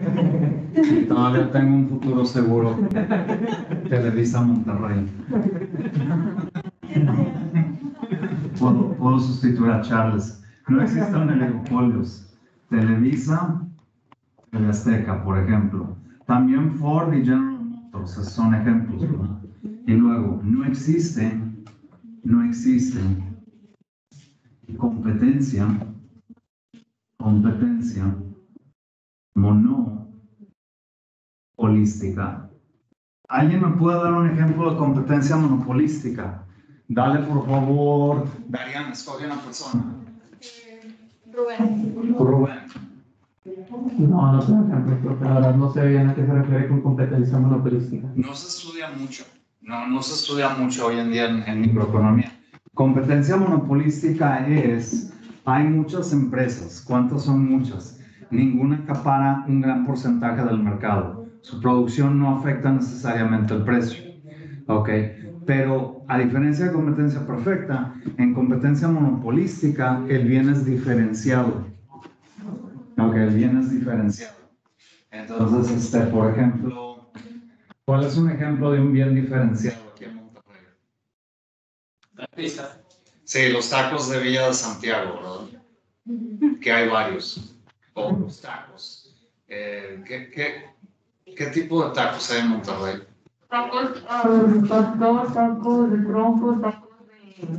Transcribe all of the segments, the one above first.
Todavía tengo un futuro seguro. Televisa Monterrey. Puedo, sustituir a Charles. No existen oligopolios. Televisa, Azteca, por ejemplo. También Ford y General Motors son ejemplos. Y luego, no existe, no existe competencia, competencia monopolística. ¿Alguien me puede dar un ejemplo de competencia monopolística? Dale, por favor. Darían, escoge una persona. Rubén. Rubén. No, no ejemplo, pero la verdad no sé bien a qué se refiere con competencia monopolística. No se estudia mucho. No, no se estudia mucho hoy en día en, en microeconomía. Competencia monopolística es, hay muchas empresas. ¿Cuántas son muchas? Ninguna acapara un gran porcentaje del mercado. Su producción no afecta necesariamente el precio. ¿Ok? Pero a diferencia de competencia perfecta, en competencia monopolística el bien es diferenciado. Ok, el bien es diferenciado. Entonces, este, por ejemplo, ¿cuál es un ejemplo de un bien diferenciado aquí en Monterrey? La pizza. Sí, los tacos de Villa de Santiago, ¿verdad? Que hay varios. O los tacos. Eh, ¿qué, qué, qué tipo de tacos hay en Monterrey? Tacos, ah, tacos, tacos de tronco, tacos de.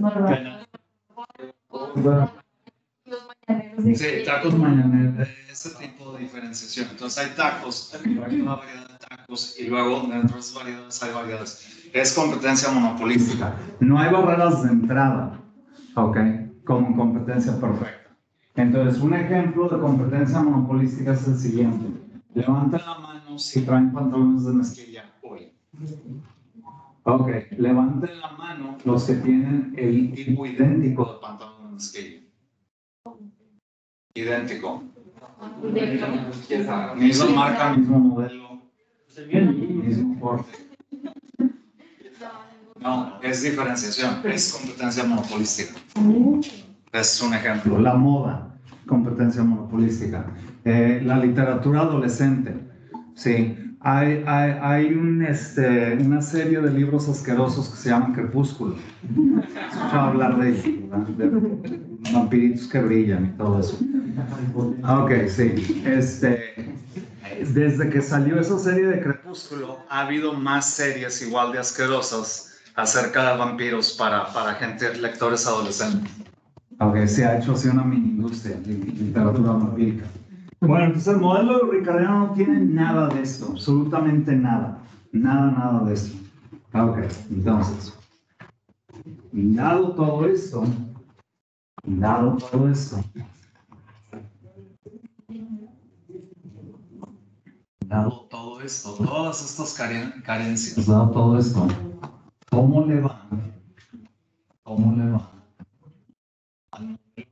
Sí, tacos mañaneros, ese tipo de diferenciación. Entonces hay tacos, hay una variedad de tacos y luego dentro de esas variedades hay variedades. Es competencia monopolística. No hay barreras de entrada, ¿ok? Como competencia perfecta. Entonces, un ejemplo de competencia monopolística es el siguiente. Levanten la mano si traen pantalones de mezclilla hoy. Ok, levanten la mano los que tienen el tipo idéntico de pantalón de mezclilla. Idéntico. Misma marca, mismo modelo, mismo corte. No, es diferenciación, es competencia monopolística. Es un ejemplo. La moda, competencia monopolística. Eh, la literatura adolescente, sí. Hay, hay, este, una serie de libros asquerosos que se llaman Crepúsculo. He escuchado hablar de ¿verdad? de vampiritos que brillan y todo eso. Ah, Ok, sí. Este, desde que salió esa serie de Crepúsculo, ha habido más series igual de asquerosas acerca de vampiros para, para gente, lectores adolescentes. Ok, se ha hecho así una mini industria de literatura vampírica. Bueno, entonces el modelo ricardiano no tiene nada de esto, absolutamente nada. Nada, nada de esto. Ah, Ok, entonces, dado todo esto, dado todo esto, dado todo esto, todas estas caren- carencias, dado todo esto, ¿cómo le va? ¿Cómo le va?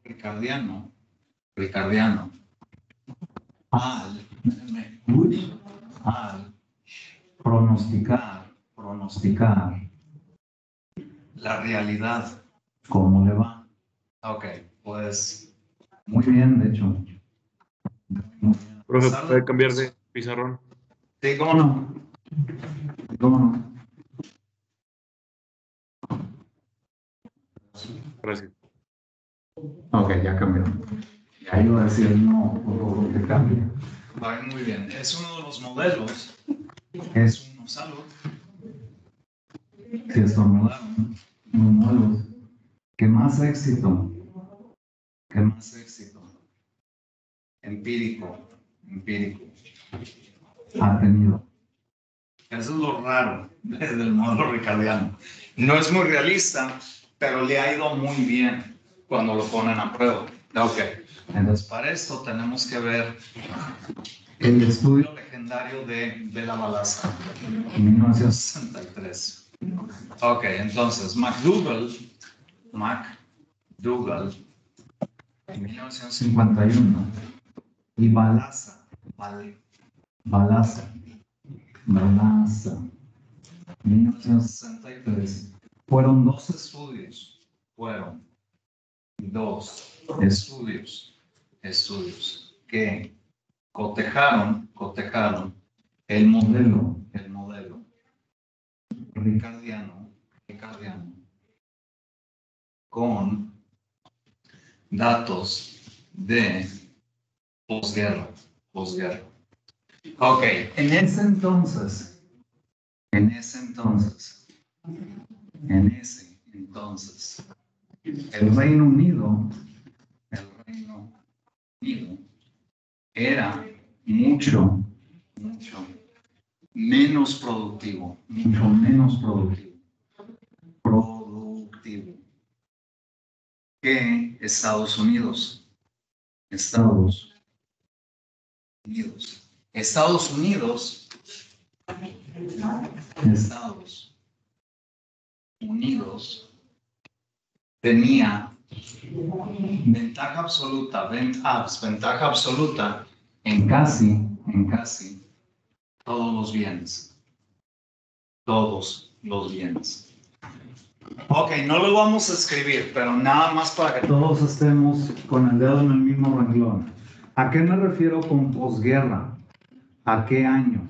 Ricardiano, ricardiano, al, me- al pronosticar, pronosticar la realidad, ¿cómo le va? Ok, pues muy bien, de hecho. Muy bien. Profe, puede cambiar de pizarrón. Sí, cómo no. ¿Cómo no? Gracias. Ok, ya cambió. Ya iba a decir no, por favor, que cambie. Va muy bien. Es uno de los modelos. Es uno salud. Si estornudaron, unos modelos. que más éxito, que más éxito empírico, empírico ha tenido. Eso es lo raro del modelo ricardiano. No es muy realista, pero le ha ido muy bien cuando lo ponen a prueba. Ok. Entonces, para esto tenemos que ver el estudio legendario de, de la balaza, en 1963. Ok, entonces, McDougall, McDougall, en 1951, y Balaza, Bal- Balaza, Balaza, 1963, fueron dos estudios, fueron dos estudios, estudios que cotejaron, cotejaron el modelo, el modelo ricardiano, ricardiano con datos de posguerra, posguerra. Ok, en ese entonces, en ese entonces, en ese entonces, el Reino Unido, el Reino Unido era mucho, mucho menos productivo, mucho menos productivo, productivo que Estados Unidos. Estados Unidos. Estados Unidos. Estados Unidos tenía ventaja absoluta, ventaja, ventaja absoluta en casi, en casi todos los bienes. Todos los bienes. Ok, no lo vamos a escribir, pero nada más para que todos estemos con el dedo en el mismo renglón. ¿A qué me refiero con posguerra? ¿A qué año?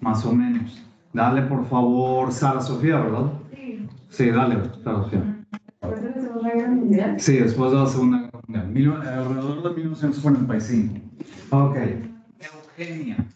Más o menos. Dale, por favor, Sara Sofía, ¿verdad? Sí. Sí, dale, Sara Sofía. Después de la Segunda Guerra Mundial. Sí, después de la Segunda Guerra Mundial, mil- alrededor de 1945. Ok. Eugenia,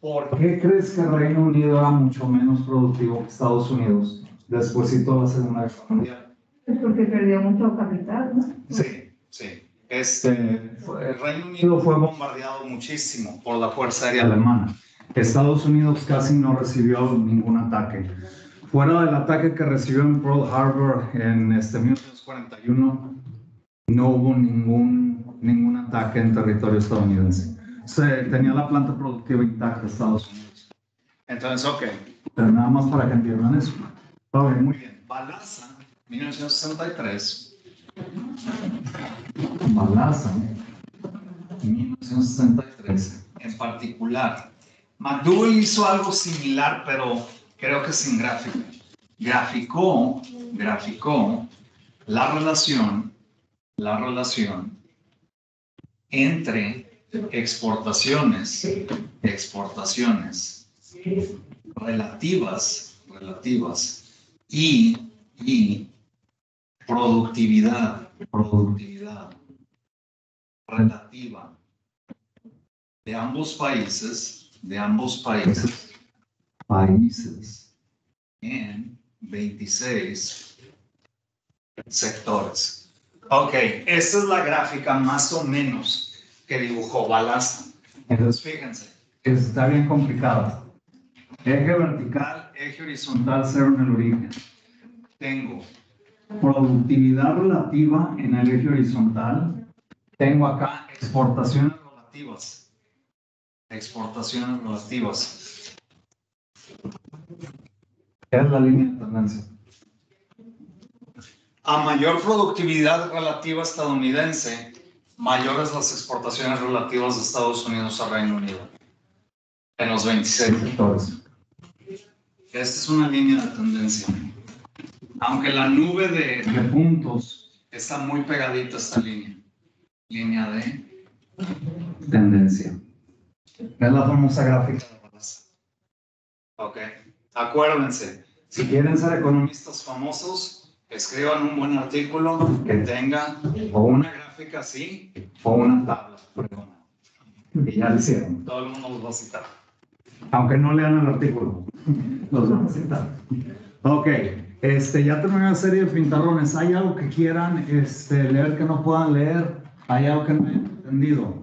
¿por qué crees que el Reino Unido era mucho menos productivo que Estados Unidos después de la Segunda Guerra Mundial? Es porque perdió mucho capital, ¿no? Sí, sí. Este, el Reino Unido fue bombardeado muchísimo por la Fuerza Aérea Alemana. Estados Unidos casi no recibió ningún ataque. Fuera del ataque que recibió en Pearl Harbor en este 1941, no hubo ningún, ningún ataque en territorio estadounidense. Se, tenía la planta productiva intacta Estados Unidos. Entonces, ok, pero nada más para que entiendan eso. Ok, muy bien. Balaza, 1963. Balaza, 1963, en particular. McDougall hizo algo similar, pero creo que sin gráfica. Graficó, graficó la relación, la relación entre exportaciones, exportaciones relativas, relativas y, y productividad, productividad relativa de ambos países, de ambos países, países en 26 sectores. Ok, esta es la gráfica más o menos que dibujó Balaza. Entonces, fíjense, está bien complicada. Eje vertical, eje horizontal, cero en el origen. Tengo productividad relativa en el eje horizontal. Tengo acá exportaciones relativas. Exportaciones relativas. Es la línea de tendencia. A mayor productividad relativa estadounidense, mayores las exportaciones relativas de Estados Unidos a Reino Unido. En los 26 sectores. Esta es una línea de tendencia. Aunque la nube de, de puntos está muy pegadita a esta línea. Línea de tendencia. Es la famosa gráfica de. Ok. Acuérdense, si quieren ser economistas famosos, escriban un buen artículo que tenga o una gráfica así o una tabla. fregona. Y ya lo hicieron. Todo el mundo los va a citar. Aunque no lean el artículo, los van a citar. Ok, este, ya terminé la serie de pintarrones. ¿Hay algo que quieran este, leer que no puedan leer? ¿Hay algo que no hayan entendido?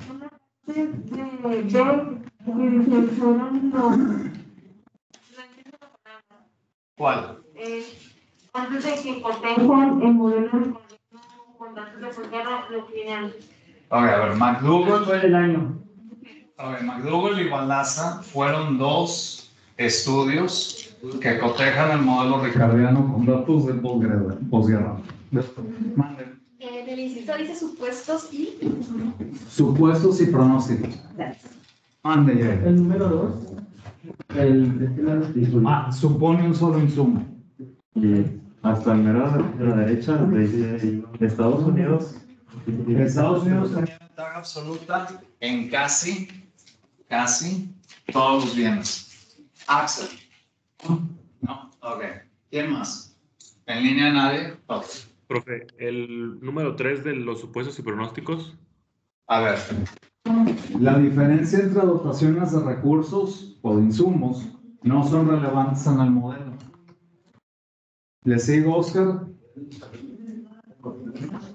De, de, de, que se fueron los... ¿Cuál? Eh, antes de que cotejan el modelo de con datos de posguerra, lo tienen. Ok, a ver, McDougall, Fue el año. a ver, McDougall y Balaza fueron dos estudios que cotejan el modelo ricardiano con datos de posguerra. posguerra. Manden. En el inciso dice supuestos y. Supuestos y pronósticos. Mande, ya. El número dos. El destino de título. Ah, supone un solo insumo. Y hasta el mero de la derecha dice Estados Unidos. Estados Unidos tenía ventaja absoluta en casi, casi Todos los bienes. Axel. No, ok. ¿Quién más? ¿En línea nadie? Profe, el número 3 de los supuestos y pronósticos. A ver. La diferencia entre dotaciones de recursos o de insumos no son relevantes en el modelo. ¿Le sigo, Oscar?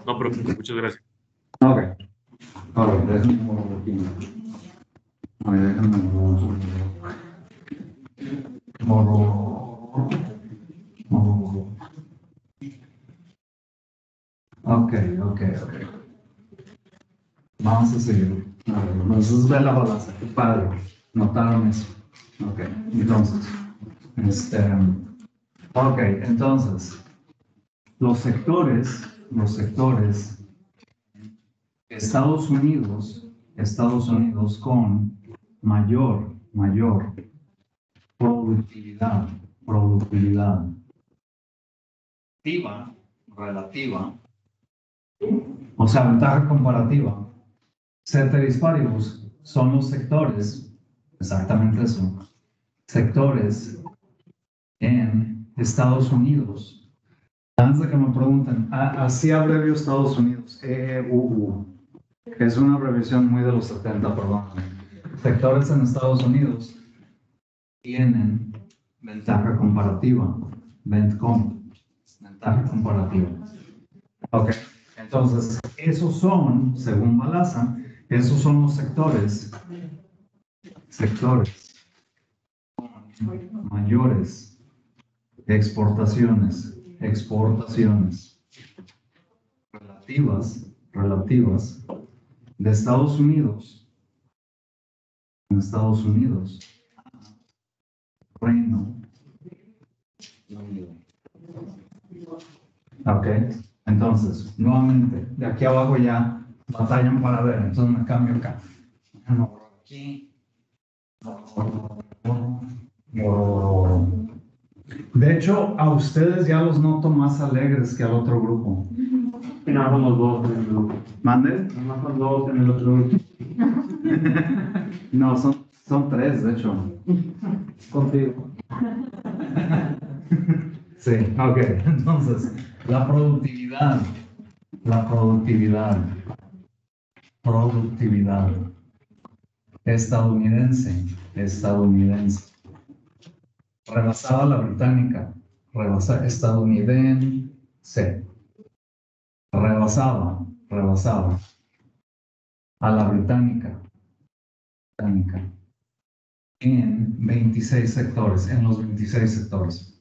No, profe, muchas gracias. Ok. A ver. Borro. Ok, ok, ok. Vamos a seguir. Entonces ve la balanza. Qué padre. Notaron eso. Ok, entonces. Este. Ok, entonces. Los sectores, los sectores Estados Unidos, Estados Unidos con mayor, mayor productividad, productividad relativa, relativa, o sea, ventaja comparativa. Ceteris paribus son los sectores, exactamente eso, sectores en Estados Unidos. Antes de que me pregunten, a- así abrevio Estados Unidos, que es una abreviación muy de los 70, perdón. Sectores en Estados Unidos tienen ventaja comparativa, VentCom, ventaja comparativa. Ok, entonces, esos son, según Balaza, esos son los sectores, sectores. Mayores. Exportaciones, exportaciones. Relativas, relativas. De Estados Unidos, en Estados Unidos, Reino. Unido. Ok, entonces, nuevamente, de aquí abajo ya batallan para ver, entonces me cambio acá. Déjame borrar aquí. De hecho, a ustedes ya los noto más alegres que al otro grupo. Nada, somos dos en el grupo. ¿Mande? Nada más son dos en el otro grupo. No, son, son tres, de hecho. Contigo. Sí, ok. Entonces, la productividad, la productividad, productividad estadounidense, estadounidense, rebasaba la británica, rebasaba estadounidense, rebasaba, rebasaba a la británica, británica en 26 sectores, en los 26 sectores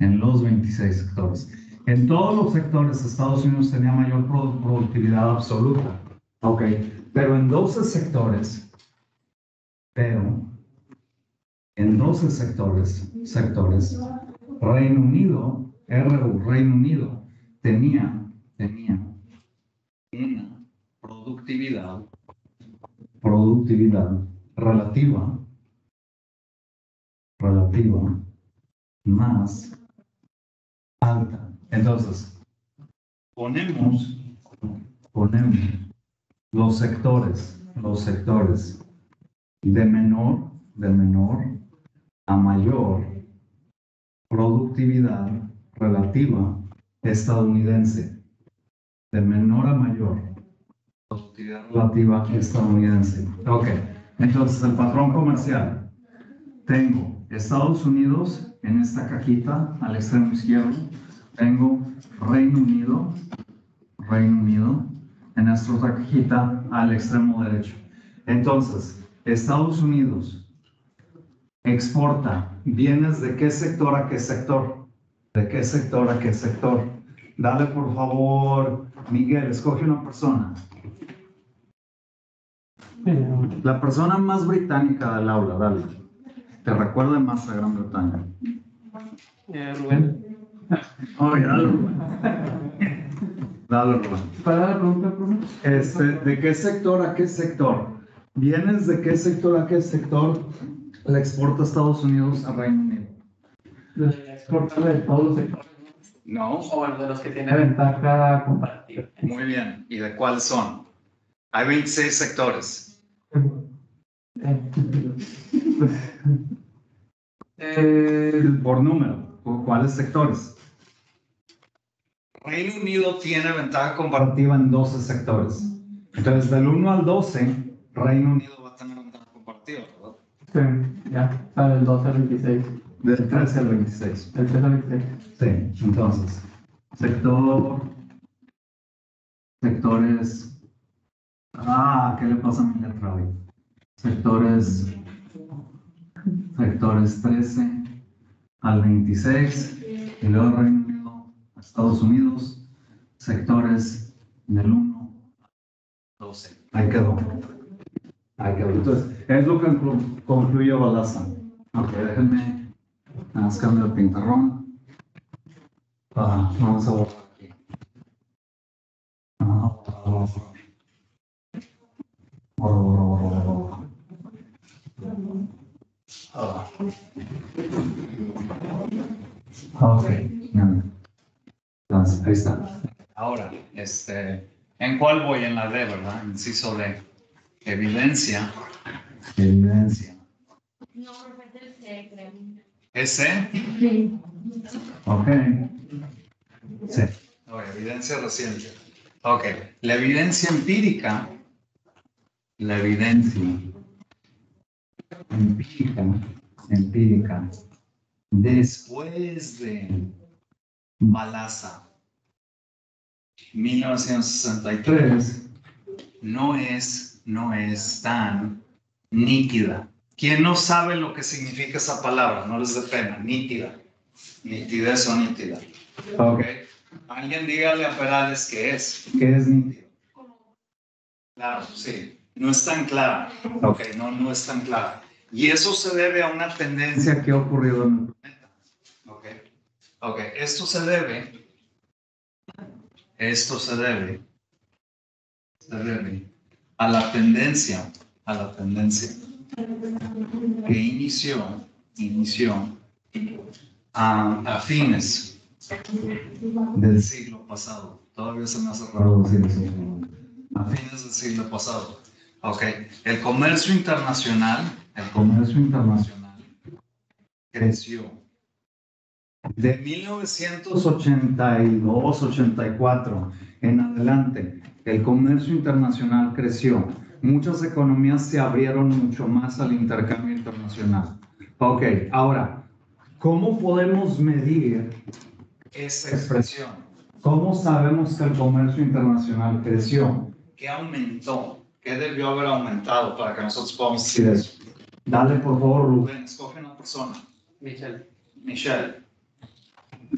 en los 26 sectores. En todos los sectores Estados Unidos tenía mayor produ- productividad absoluta. Ok, pero en 12 sectores, pero en 12 sectores, sectores, Reino Unido, RU, Reino Unido, tenía, tenía una productividad, productividad relativa, relativa, más alta. Entonces, ponemos, ponemos los sectores, los sectores de menor, de menor a mayor productividad relativa estadounidense, de menor a mayor productividad relativa estadounidense. Ok, entonces el patrón comercial, tengo Estados Unidos en esta cajita al extremo izquierdo, tengo Reino Unido, Reino Unido en otra cajita al extremo derecho. Entonces, Estados Unidos exporta bienes de qué sector a qué sector, de qué sector a qué sector. Dale por favor, Miguel, escoge una persona. La persona más británica del aula, dale. Te recuerda más a Gran Bretaña. Eh, Rubén. Dale, Rubén. Dale, Rubén. Para la pregunta, profe. Este, ¿De qué sector a qué sector? ¿Vienes de qué sector a qué sector le exporta Estados Unidos a Reino Unido? De exportar de todos los sectores. No. O bueno, de los que tiene ventaja comparativa. Muy bien. ¿Y de cuáles son? Hay 26 sectores. Eh, Eh, Por número, ¿por cuáles sectores? Reino Unido tiene ventaja comparativa en 12 sectores. Entonces, del 1 al 12, Reino Unido va a tener ventaja comparativa, ¿verdad? sí, ya, está del 12 al 26. Del 13 al 26. Del 13 al 26. Sí, entonces, sector, sectores, ah, ¿qué le pasa a mi letra hoy? Sectores, sectores 13 al 26, y luego Reino Estados Unidos, sectores del 1 al 12. Ahí quedó. Ahí quedó. Entonces, es lo que conclu- concluye Balaza. Ok, déjenme, nada más cambio el pintarrón. Ah, vamos a borrar aquí. Ah. Borrar, borrar, borrar, borrar. Ah. Ok, ya. Entonces, ahí está. Ahora, este, ¿en cuál voy? En la D, ¿verdad? Inciso D. Evidencia. Evidencia. No, profe, del C, creo. ¿Ese? Sí. Ok. Sí. Evidencia reciente. Ok. La evidencia empírica. La evidencia empírica. Empírica. Después de Balaza. 1963. No es, no es tan nítida. ¿Quién no sabe lo que significa esa palabra? No les dé pena. Nítida. Nitidez o nítida. Ok. Alguien dígale a Perales qué es. ¿Qué es nítido? Claro, sí. No es tan clara. Ok, no, no es tan clara. Y eso se debe a una tendencia que ha ocurrido en el planeta. Ok. Esto se debe. Esto se debe. Se debe a la tendencia. A la tendencia que inició, inició a, fines del siglo pasado. Todavía se me hace raro decir eso. A fines del siglo pasado. Ok, el comercio internacional, el comercio internacional creció. De 1982-84 en adelante, el comercio internacional creció. Muchas economías se abrieron mucho más al intercambio internacional. Ok, ahora, ¿cómo podemos medir esa expresión? ¿Cómo sabemos que el comercio internacional creció? ¿Qué aumentó? ¿Qué debió haber aumentado para que nosotros podamos decir eso? Dale, por favor, Rubén, escoge una persona. Michelle. Michelle.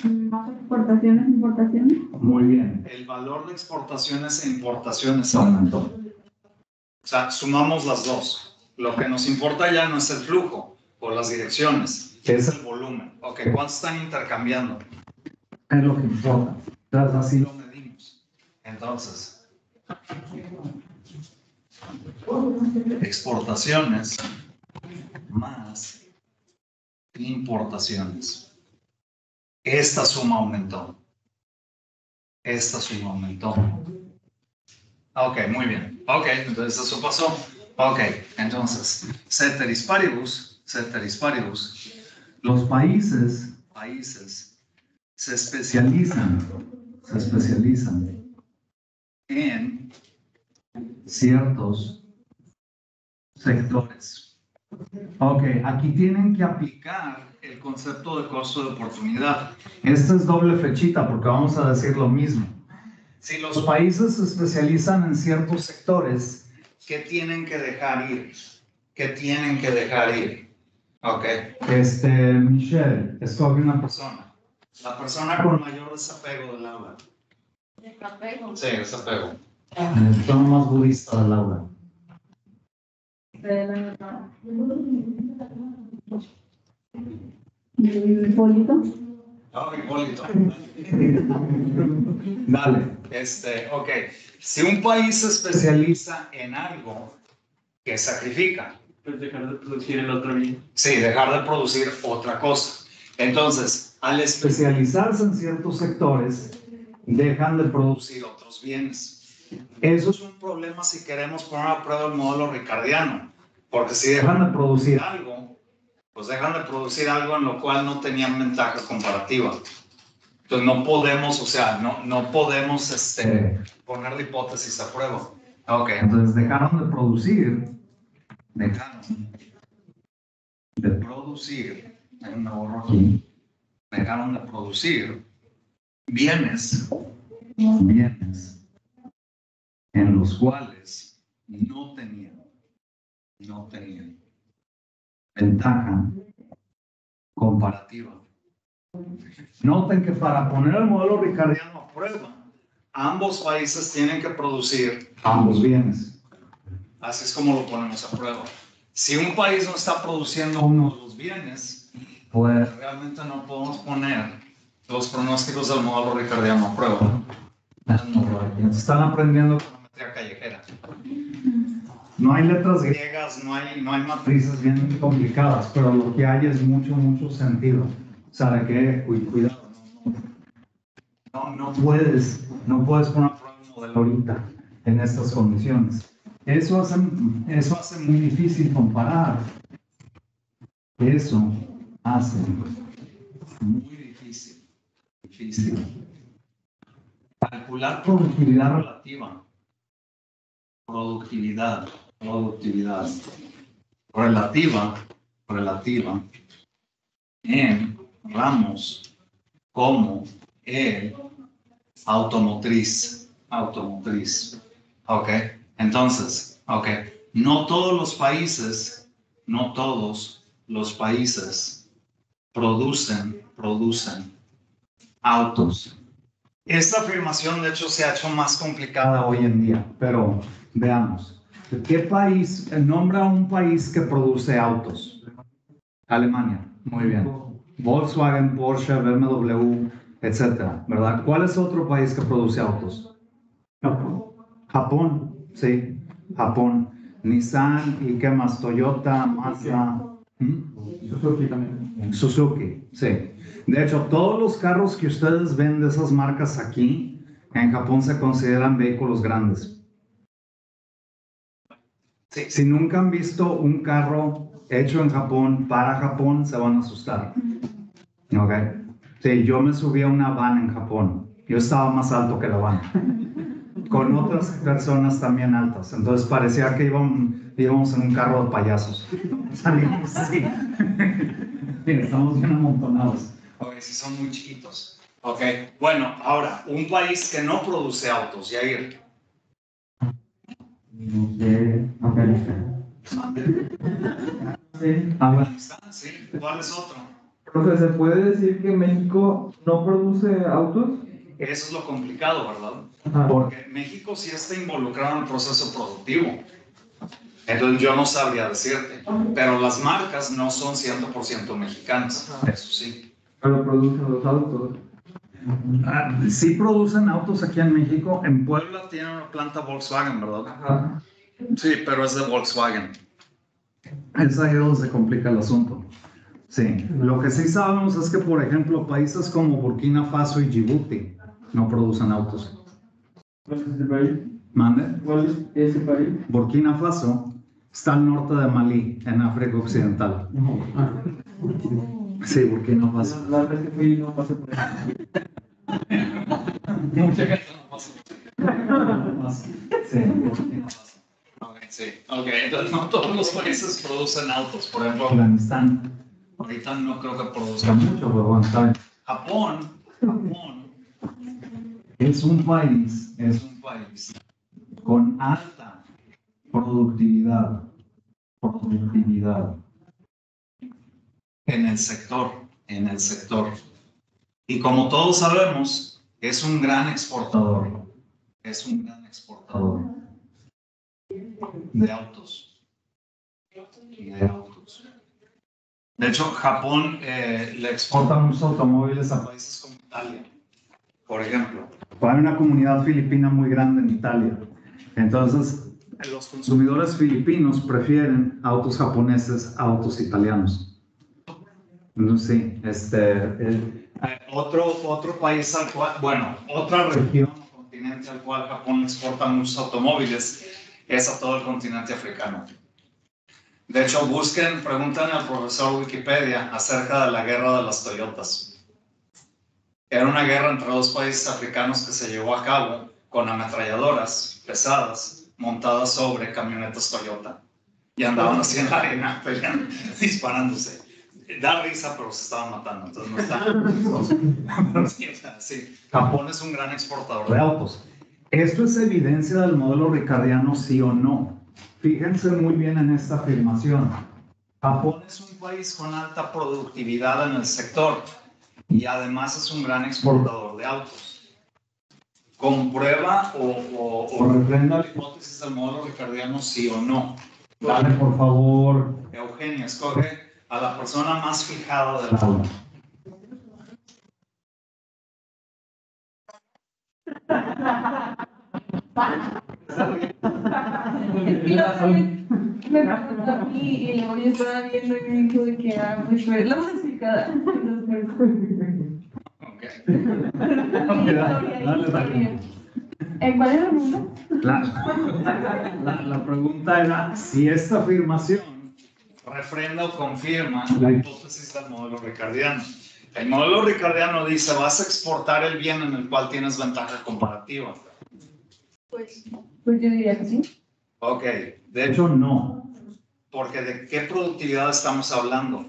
Más exportaciones, importaciones. Muy bien. El valor de exportaciones e importaciones aumentó. O sea, sumamos las dos. Lo que nos importa ya no es el flujo o las direcciones, es el volumen. Ok, ¿cuánto están intercambiando? Es lo que importa. Entonces, así lo medimos. Entonces, exportaciones más importaciones. Esta suma aumentó. Esta suma aumentó. Ok, muy bien. Ok, entonces eso pasó. Ok, entonces, ceteris paribus, ceteris paribus, los países, países, se especializan, se especializan en ciertos sectores. Ok, aquí tienen que aplicar el concepto de costo de oportunidad. Esta es doble fechita porque vamos a decir lo mismo. Si los países se especializan en ciertos sectores, ¿qué tienen que dejar ir? ¿Qué tienen que dejar ir? Ok. Este, Michelle, escoge una persona. La persona con mayor desapego del aula. Desapego. Sí, desapego. El tono más budista del aula. Polito. Oh, Hipólito. Dale. Este, ok. Si un país se especializa en algo, que sacrifica? Pues dejar de producir el otro bien. Sí, dejar de producir otra cosa. Entonces, al especializarse en ciertos sectores, dejan de producir otros bienes. Eso es un problema si queremos poner a prueba el modelo ricardiano, porque si dejan de producir algo, pues dejan de producir algo en lo cual no tenían ventaja comparativa. Entonces no podemos, o sea, no, no podemos este, poner la hipótesis a prueba. Ok, entonces dejaron de producir, dejaron de producir, un ahorro aquí, dejaron de producir bienes, bienes en los cuales no tenían, no tenían ventaja comparativa. Noten que para poner el modelo ricardiano a prueba, ambos países tienen que producir ambos bienes. Así es como lo ponemos a prueba. Si un país no está produciendo uno de los bienes, pues realmente no podemos poner los pronósticos del modelo ricardiano a prueba. Están aprendiendo econometría callejera. No hay letras griegas, no hay, no hay matrices bien complicadas, pero lo que hay es mucho, mucho sentido. O sea, de que, cu- cuidado, no, no, puedes, no puedes poner un modelo ahorita en estas condiciones. Eso hace, eso hace muy difícil comparar. Eso hace muy difícil, difícil. Calcular productividad relativa. Productividad, productividad relativa, relativa en ramos como el automotriz, automotriz. Ok, entonces, ok, no todos los países, no todos los países producen, producen autos. Esta afirmación, de hecho, se ha hecho más complicada hoy en día, pero veamos. ¿Qué país, nombra un país que produce autos? Alemania, muy bien. Volkswagen, Porsche, BMW, etcétera, ¿verdad? ¿Cuál es otro país que produce autos? Japón, sí, Japón. Nissan y qué más, Toyota, Mazda. ¿Mm? Suzuki también. Suzuki, sí. De hecho, todos los carros que ustedes ven de esas marcas aquí, en Japón se consideran vehículos grandes. Sí, Si nunca han visto un carro hecho en Japón para Japón, se van a asustar. ¿Ok? Sí, yo me subí a una van en Japón. Yo estaba más alto que la van. Con otras personas también altas. Entonces parecía que íbamos, íbamos en un carro de payasos. Salimos así. Estamos bien amontonados. Ok, si son muy chiquitos. Ok, bueno, ahora, un país que no produce autos, Yair. No sé, Afganistán. Sí. Afganistán, sí. ¿Cuál es otro? Profe, ¿se puede decir que México no produce autos? Eso es lo complicado, ¿verdad? Ajá. Porque México sí está involucrado en el proceso productivo. Entonces yo no sabría decirte. Pero las marcas no son 100% mexicanas. Eso sí. Pero producen los autos. Ah, sí producen autos aquí en México. En Puebla tienen una planta Volkswagen, ¿verdad? Ajá. Sí, pero es de Volkswagen. Es ahí donde se complica el asunto. Sí, lo que sí sabemos es que, por ejemplo, países como Burkina Faso y Djibouti no producen autos. ¿Cuál es ese país? ¿Mande? ¿Cuál es ese país? Burkina Faso está al norte de Malí, en África Occidental. Ah. Sí, Burkina Faso. La vez que fui no pasé por ahí. Mucha gente no pasa. Sí, Burkina Faso. Ok, sí. Ok, entonces no todos los países producen autos. Por ejemplo, Afganistán. Ahorita no creo que produzca mucho, pero. Japón, Japón es un país, es un país con alta productividad, productividad en el sector, en el sector. Y como todos sabemos, es un gran exportador, es un gran exportador de autos, de hecho, Japón eh, le exporta muchos automóviles a países como Italia, por ejemplo. Hay una comunidad filipina muy grande en Italia. Entonces, los consumidores filipinos prefieren autos japoneses a autos italianos. Entonces, sí, este, el- eh, otro, otro país al cual, bueno, otra región o continente al cual Japón exporta muchos automóviles es a todo el continente africano. De hecho, busquen, preguntan al profesor Wikipedia acerca de la guerra de las Toyotas. Era una guerra entre dos países africanos que se llevó a cabo con ametralladoras pesadas montadas sobre camionetas Toyota. Y andaban así en la arena, peleando, disparándose. Da risa, pero se estaban matando. Entonces no está. Pero sí, o sea, sí. Japón es un gran exportador de autos. ¿Esto es evidencia del modelo ricardiano, sí o no? Fíjense muy bien en esta afirmación. Japón es un país con alta productividad en el sector y además es un gran exportador de autos. ¿Comprueba o, o, o refrenda la hipótesis del modelo ricardiano, sí o no? Dale, por favor. Eugenio, escoge a la persona más fijada del vez me preguntó a mí y luego yo estaba viendo y me dijo de que ah, pues fue la dale, historia. ¿En cuál era la pregunta? La, la- la pregunta era si esta afirmación refrenda o confirma la hipótesis del modelo ricardiano. El modelo ricardiano dice, vas a exportar el bien en el cual tienes ventaja comparativa. Pues, Pues yo diría que sí. Ok, de hecho no, porque ¿de qué productividad estamos hablando?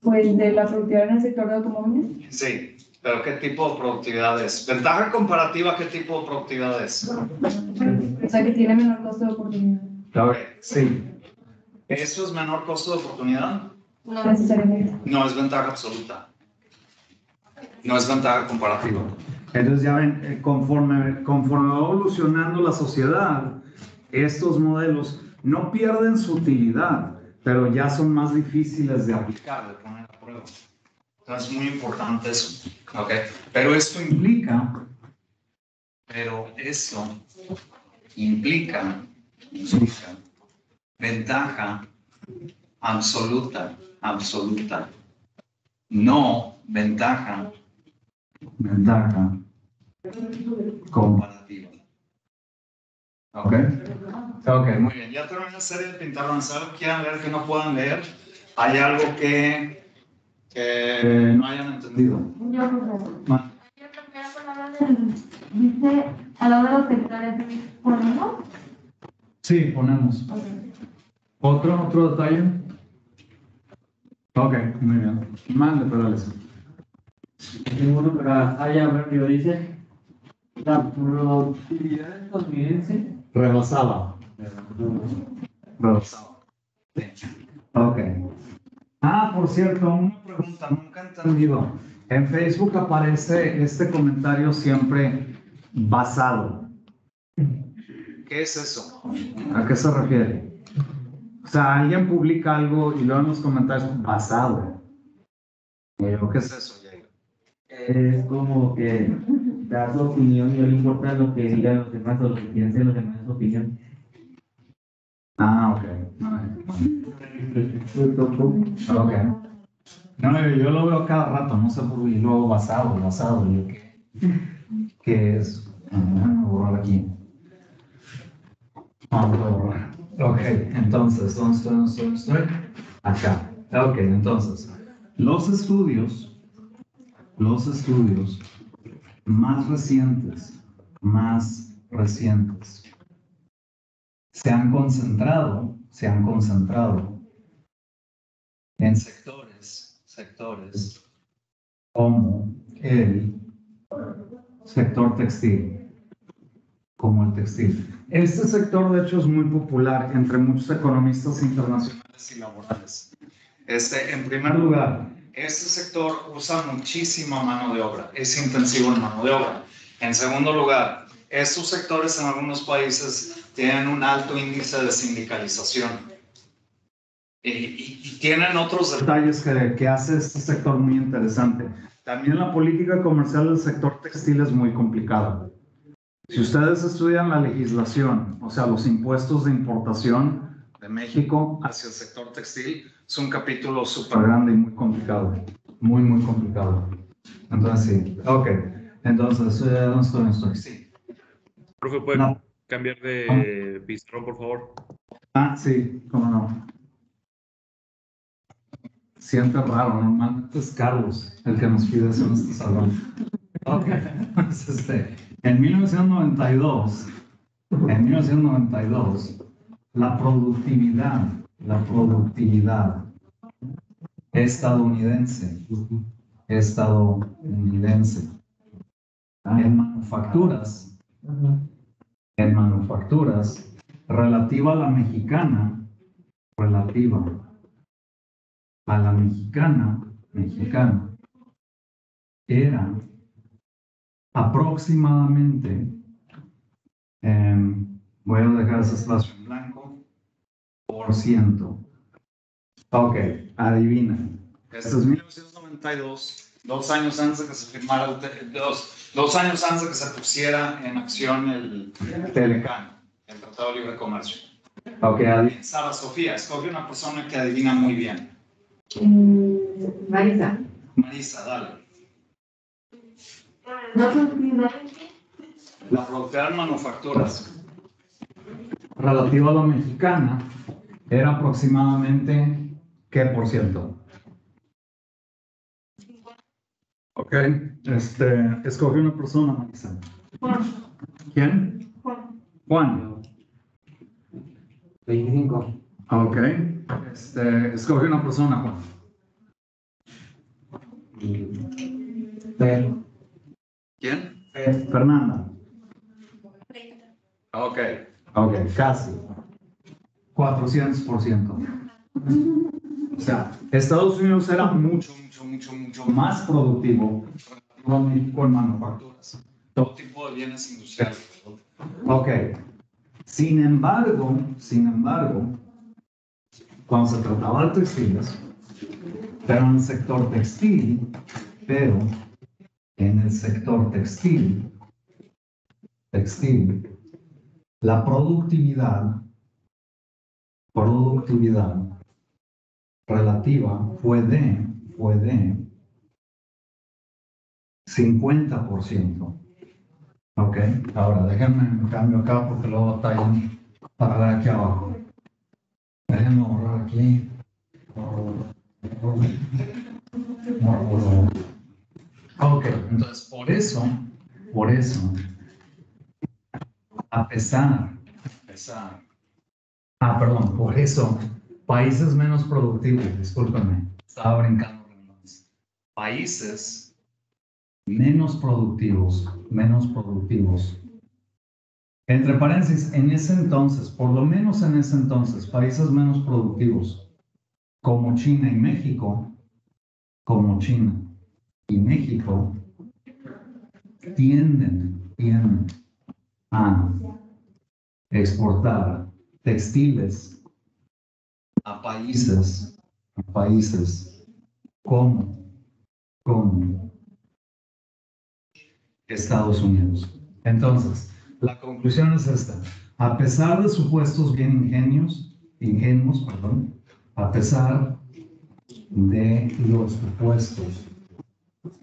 Pues de la productividad en el sector de automóviles. Sí, pero ¿qué tipo de productividad es? Ventaja comparativa, ¿qué tipo de productividad es? O sea que tiene menor costo de oportunidad. Ok, sí. ¿Eso es menor costo de oportunidad? No necesariamente. No es ventaja absoluta. No es ventaja comparativa. Entonces ya ven, eh, conforme, conforme va evolucionando la sociedad, estos modelos no pierden su utilidad, pero ya son más difíciles de aplicar, de poner a prueba. Entonces es muy importante eso. ¿ok? Pero esto implica, pero eso implica, implica ventaja absoluta, absoluta. No ventaja, ventaja comparativa. ¿Ok? Ok, muy bien. Ya terminé la serie de pintar avanzado. ¿Quieren leer que no puedan leer? ¿Hay algo que, que no hayan entendido? Yo primera palabra del- dice a la hora de los sectores, ¿ponemos? Sí, ponemos. ¿Otro, otro detalle? Ok, muy bien. Mande, pedales. Tengo uno para allá arriba, dice la productividad estadounidense. Rebasaba. Rebasaba. Ok. Ah, por cierto, una pregunta, nunca he entendido. En Facebook aparece este comentario siempre basado. ¿Qué es eso? ¿A qué se refiere? O sea, alguien publica algo y luego en los comentarios basado. Yo, ¿qué es eso, Jair? Es como que dar su opinión y no le importa lo que digan los demás o lo que piensen los demás de su opinión. Ah, ok. Ok. No, yo lo veo cada rato, no sé por qué. Y luego basado, basado. yo, ¿qué? ¿Qué es? Ah, Déjame borrar aquí. Vamos a borrar. Ok, entonces, ¿dónde. Acá. Ok, entonces, los estudios, los estudios más recientes, más recientes, se han concentrado, se han concentrado en sectores, sectores como el sector textil, como el textil. Este sector, de hecho, es muy popular entre muchos economistas internacionales y laborales. Este, en primer lugar, este sector usa muchísima mano de obra, es intensivo en mano de obra. En segundo lugar, estos sectores en algunos países tienen un alto índice de sindicalización. Y, tienen otros detalles que, que hace este sector muy interesante. También la política comercial del sector textil es muy complicada. Si ustedes estudian la legislación, o sea, los impuestos de importación de México hacia el sector textil, es un capítulo súper grande y muy complicado. Muy, muy complicado. Entonces, sí. Ok. Entonces, eh, ¿dónde estoy? ¿Dónde estoy? Sí. Profe, ¿puede, No. cambiar de pizarrón, por favor? Ah, sí, cómo no. Siente raro, normalmente es Carlos el que nos pide eso en este salón. Ok, pues, este, en 1992, en 1992, la productividad, la productividad estadounidense, estadounidense, en manufacturas, en manufacturas, relativa a la mexicana, relativa a la mexicana, mexicana, era aproximadamente, em, voy a dejar ese espacio en blanco, por ciento. Ok, adivina. Esto es 1992, dos años antes de que se firmara, dos, dos años antes de que se pusiera en acción el Telecán, el Tratado de Libre Comercio. Ok, adivina. Sara Sofía, escoge una persona que adivina muy bien. Mm, Marisa. Marisa, dale. La en manufacturas relativa a la mexicana era aproximadamente ¿qué por ciento? Ok, este, escoge una persona, Marisa. ¿Quién? Juan. 25. Ok, este, escoge una persona, Juan. Fer. ¿Quién? Fernanda. Ok, ok, casi. 400%. O sea, Estados Unidos era mucho, mucho, mucho, mucho más productivo en manufacturas. Todo tipo de bienes industriales. Ok. Sin embargo, sin embargo, cuando se trataba de textiles, en el sector textil, pero en el sector textil, textil, la productividad, productividad relativa fue de, fue de 50%. Ok, ahora déjenme me cambio acá porque luego batallan para ver aquí abajo. Déjenme borrar aquí. Ok, entonces por eso, por eso, a pesar, a pesar, ah, perdón, por eso, países menos productivos, discúlpenme, estaba brincando. Países menos productivos, menos productivos. Entre paréntesis, en ese entonces, por lo menos en ese entonces, países menos productivos, como China y México, como China y México, tienden, tienden a exportar textiles a países, a países como, como Estados Unidos. Entonces, la conclusión es esta. A pesar de supuestos bien ingenios, ingenuos, perdón, a pesar de los supuestos,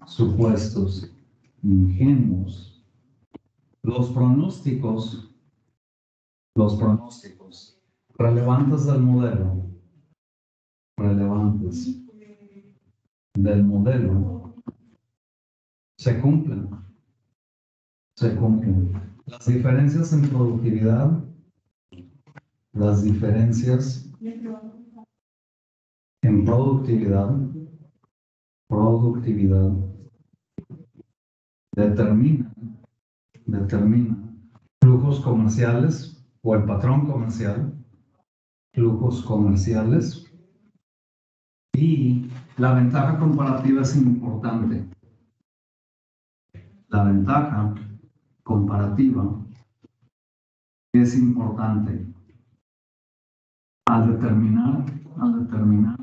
supuestos ingenuos, los pronósticos, los pronósticos relevantes del modelo, relevantes del modelo, se cumplen, se cumplen. Las diferencias en productividad, las diferencias en productividad, productividad, determina, determina flujos comerciales o el patrón comercial, flujos comerciales y la ventaja comparativa es importante. La ventaja comparativa es importante al determinar, al determinar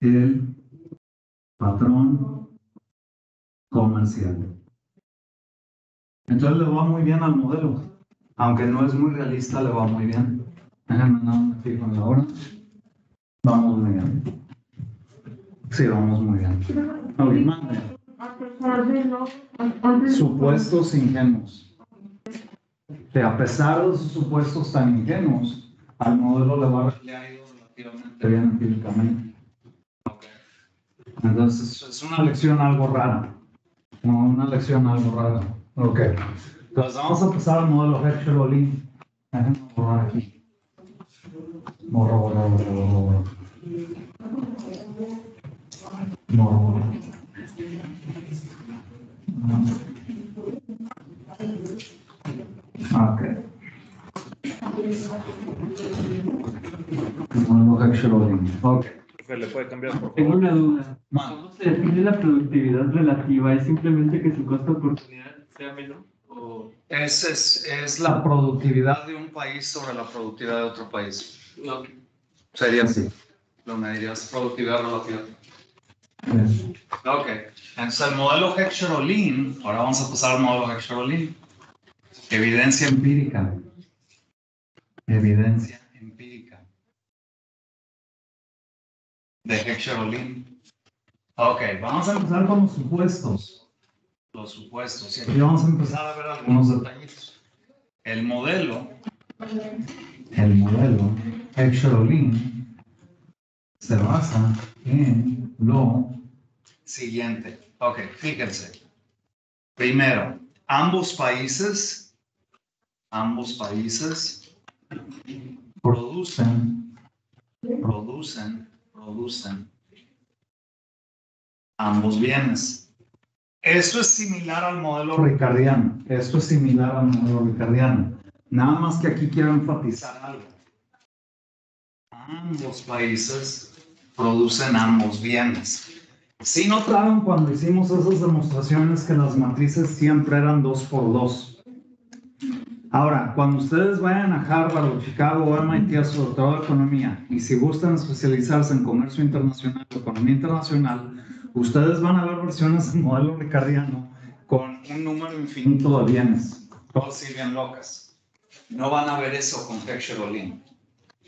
el patrón comercial. Entonces le va muy bien al modelo, aunque no es muy realista, le va muy bien. Déjenme no me fijo en la hora. Vamos muy bien. Sí, vamos muy bien. Supuestos ingenuos. que a pesar de sus supuestos tan ingenuos, al modelo le, va, relativamente bien empíricamente. Entonces, es una lección algo rara. No, una lección algo rara. Ok. Entonces, vamos a pasar al modelo Herschel-Olin. Déjenme borrar aquí. Borro, borro, borro, borro, borro. Borro. Ah, Ok. Modelo Herschel-Olin. Ok. Profe, ¿le puede cambiar, por Tengo una duda. ¿Cómo se define la productividad relativa? ¿Es simplemente que su costo de oportunidad sea menor? ¿O Es, es, es la productividad de un país sobre la productividad de otro país. no? Sería así. Lo medirías productividad relativa. Ok. Entonces el modelo Heckscher-Ohlin, ahora vamos a pasar al modelo Heckscher-Ohlin. Evidencia empírica. Evidencia De Heckscher-Ohlin. Ok, vamos a empezar con los supuestos. Los supuestos. Y aquí vamos a empezar a ver algunos detallitos. El modelo, el modelo Heckscher-Ohlin se basa en lo siguiente. Ok, fíjense. Primero, ambos países, ambos países producen, producen, producen ambos bienes. Esto es similar al modelo ricardiano. Esto es similar al modelo ricardiano. Nada más que aquí quiero enfatizar algo. Ambos países producen ambos bienes. Si notaron cuando hicimos esas demostraciones que las matrices siempre eran dos por dos. Ahora, cuando ustedes vayan a Harvard o Chicago o MIT a su doctorado de economía y si gustan especializarse en comercio internacional o economía internacional, ustedes van a ver versiones del modelo ricardiano con un número infinito de bienes. Todas sí bien locas. No van a ver eso con Heckscher-Ohlin.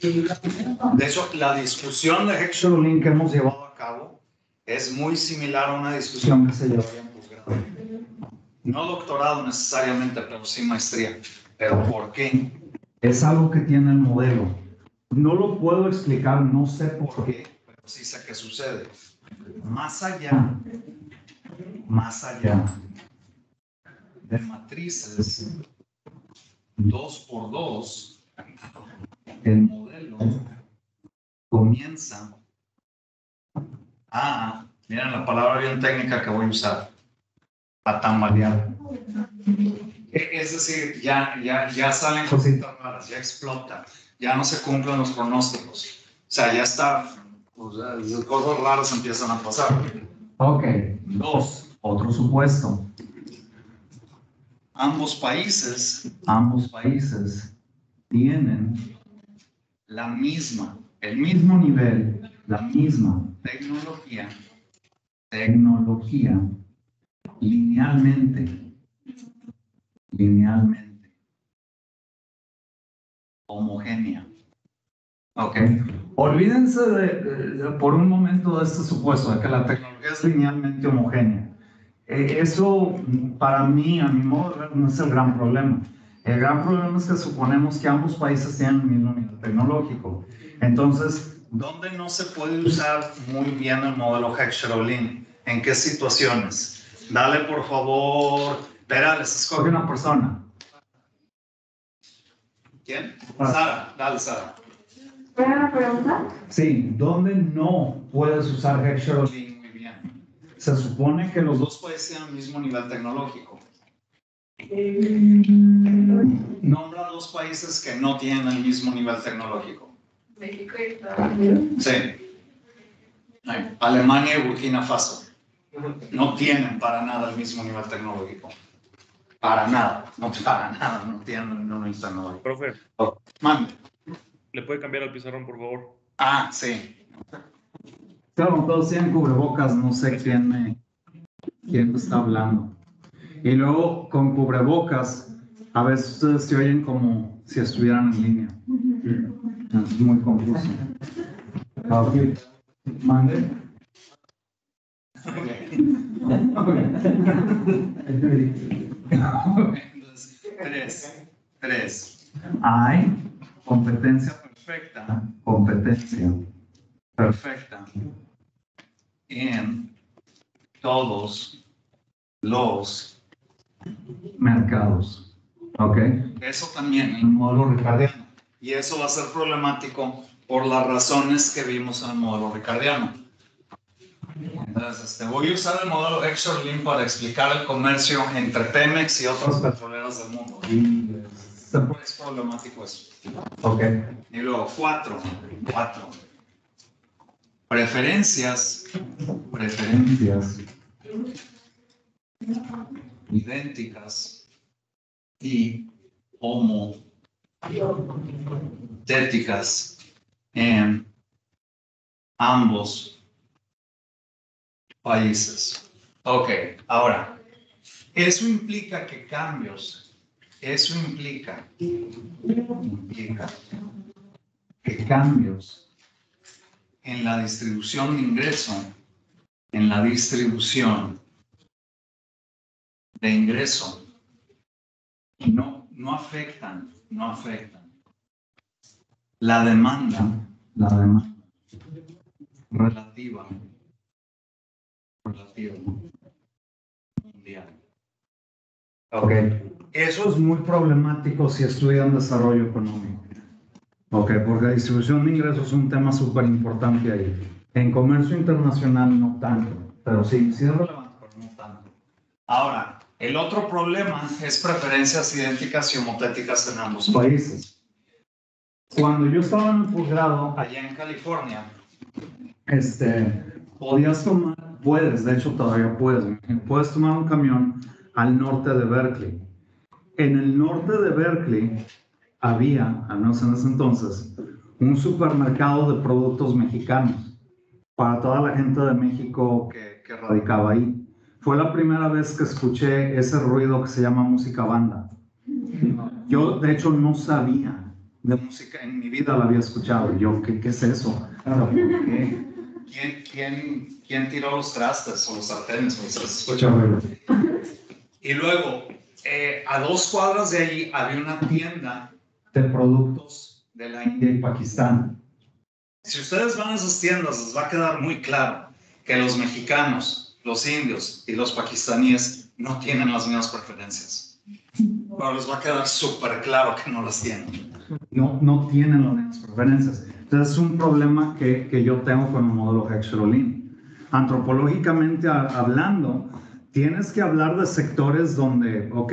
De hecho, la discusión de Heckscher-Ohlin que hemos llevado a cabo es muy similar a una discusión que se llevaría en posgrado. No doctorado necesariamente, pero sí maestría. ¿Pero por qué? Es algo que tiene el modelo. No lo puedo explicar, no sé por qué, pero sí sé qué sucede. Más allá, más allá de matrices dos por dos, el modelo comienza a, miren la palabra bien técnica que voy a usar, a. Es decir, ya, ya, ya salen cositas raras, ya explota, ya no se cumplen los pronósticos. O sea, ya está, sea, cosas raras empiezan a pasar. Ok, dos, otro supuesto. Ambos países, ambos países tienen la misma, el mismo nivel, la misma tecnología, tecnología, linealmente, linealmente, homogénea. Ok. Olvídense de, de- de- por un momento de este supuesto, de que la tecnología es linealmente homogénea. Eh, Eso, para mí, a mi modo de ver, no es el gran problema. El gran problema es que suponemos que ambos países tienen el mismo nivel tecnológico. Entonces, ¿dónde no se puede usar muy bien el modelo Heckscher-Ohlin? ¿En qué situaciones? Dale, por favor. Perales, escoge una persona. ¿Quién? Sara, dale, Sara. ¿Puedo una pregunta? Sí, ¿dónde no puedes usar Heckscher-Ohlin muy bien? Se supone que los dos países tienen el mismo nivel tecnológico. Nombra dos países que no tienen el mismo nivel tecnológico. México y Estados Unidos. Sí. Ay, Alemania y Burkina Faso no tienen para nada el mismo nivel tecnológico. Para nada, no para nada, no tienen mismo nivel tecnológico. Profe, Mande. ¿le puede cambiar al pizarrón, por favor? Ah, sí. Claro, todos tienen cubrebocas, no sé quién me, quién me está hablando. Y luego con cubrebocas, a veces ustedes se oyen como si estuvieran en línea. Es muy confuso. Ah, ok. Mande. Tres. Tres. Hay competencia perfecta, competencia perfecta en todos los mercados. ¿Ok? Eso también el modelo ricardiano. Y eso va a ser problemático por las razones que vimos en el modelo ricardiano. Entonces, este, voy a usar el modelo Hector Lin para explicar el comercio entre Pemex y otras petroleras del mundo. Y es problemático eso. Ok. Y luego, cuatro. Cuatro. Preferencias. Preferencias. Idénticas y homotéticas en ambos países. Ok, ahora, eso implica que cambios, eso implica, implica que cambios en la distribución de ingreso, en la distribución de ingreso, no, no afectan, no afectan la demanda, la demanda relativa relativa mundial. Ok, eso es muy problemático si estudian desarrollo económico. Ok, porque la distribución de ingresos es un tema súper importante ahí. En comercio internacional no tanto, pero sí, sí es relevante, pero no tanto. Ahora, el otro problema es preferencias idénticas y homotéticas en ambos países. Cuando yo estaba en el posgrado allá en California, este, podías tomar puedes, de hecho todavía puedes, puedes tomar un camión al norte de Berkeley. En el norte de Berkeley había, al menos en ese entonces, un supermercado de productos mexicanos para toda la gente de México que, que radicaba ahí. Fue la primera vez que escuché ese ruido que se llama música banda. Yo, de hecho, no sabía de música, en mi vida la había escuchado. Yo, ¿qué, qué es eso? ¿Quién, quién, quién tiró los trastes o los sartenes? Y luego, eh, a dos cuadras de allí había una tienda de productos de la India y Pakistán. Si ustedes van a esas tiendas, les va a quedar muy claro que los mexicanos, los indios y los pakistaníes no tienen las mismas preferencias. Pero les va a quedar súper claro que no las tienen. No, no tienen las mismas preferencias. Entonces es un problema que, que yo tengo con el modelo Hexerolin antropológicamente hablando, tienes que hablar de sectores donde, ok,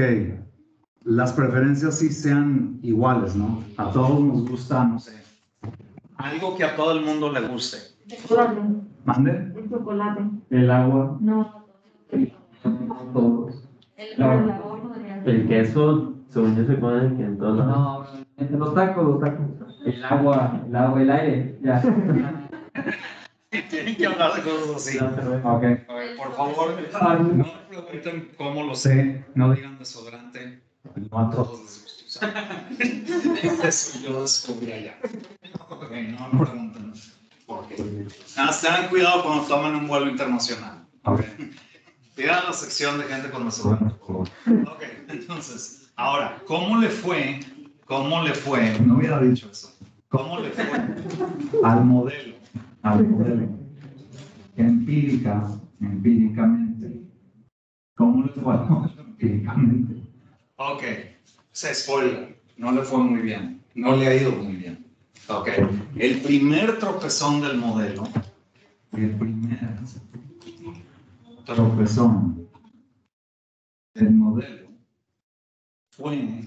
las preferencias sí sean iguales, ¿no? A todos nos gusta, no sé, algo que a todo el mundo le guste. Chocolate. ¿Mande? El chocolate. El agua. No. Todos. El, No. El queso, según yo se pone en todos lados. No, los tacos, los tacos. El agua, el agua, el aire, ya. Tienen que hablar de cosas así. Ok. Por favor, no pregunten cómo lo sé. No digan desodorante. No a todos les gusta. Eso yo descubrí allá. Ok, no me pregunten por qué. Nada más tengan cuidado cuando tomen un vuelo internacional. Ok. Pidan la sección de gente con desodorante, por favor. Ok, entonces, ahora, ¿cómo le fue? ¿Cómo le fue? No hubiera dicho eso. ¿Cómo le fue al modelo? al modelo empírica, empíricamente. ¿Cómo le fue empíricamente? Ok, se spoiler, no le fue muy bien, no le ha ido muy bien. Ok, el primer tropezón del modelo, el primer tropezón del modelo fue